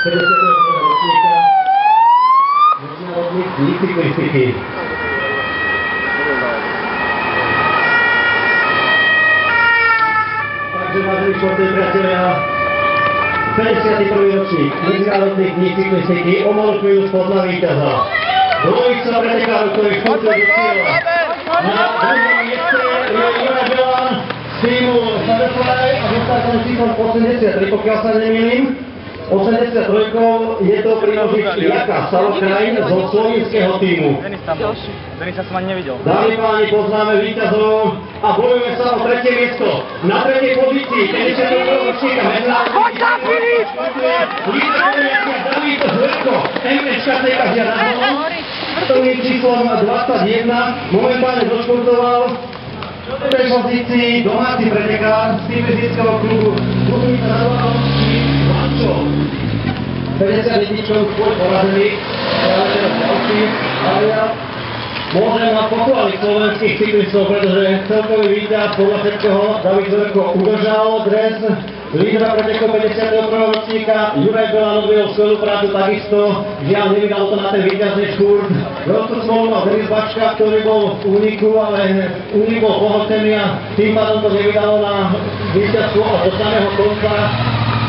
ročníka Medzinárodných dní cyklistiky. Takže, vážení športoví priatelia, 51. ročník Medzinárodných dní cyklistiky o malú chvíľu spodná víťaza. Dvojica pretekárov, ktorí športujú do cieľa. Na druhom mieste je Juraj Belan z týmu Shutterfly a dostal ten číslom 83, pokiaľ sa nemýlim. 83 je to prínožič Jaka Salokrajn zo slovinského týmu. Denis tam bol. Denis sa som ani nevidel. Dámy páni, poznáme víťazov a bojujeme sa o tretie miesto. Na tretej pozícii 51. ročníka medzinárodných Poď tam, Filip! Líder David Zverko, MSK Tekazia na Prvým číslom 21 momentálne došportoval v pozícii domáci pretekár z Tibetského klubu Dubnica Vančo. 50 lidíčov skôr porazených, ale teraz ďalší, ale ja Môžem vám pochváliť slovenských cyklistov, pretože celkový víťaz podľa všetkého David Zverko udržal dres lídra pretekov 51. ročníka. Juraj Belan odvedol skvelú prácu takisto. Žiaľ, nevydal to na ten víťazný škúr. Veľkú smolu mal Denis Bačka, ktorý bol v úniku, ale únik bol pohltený a tým pádom to nevydalo na víťazstvo do samého konca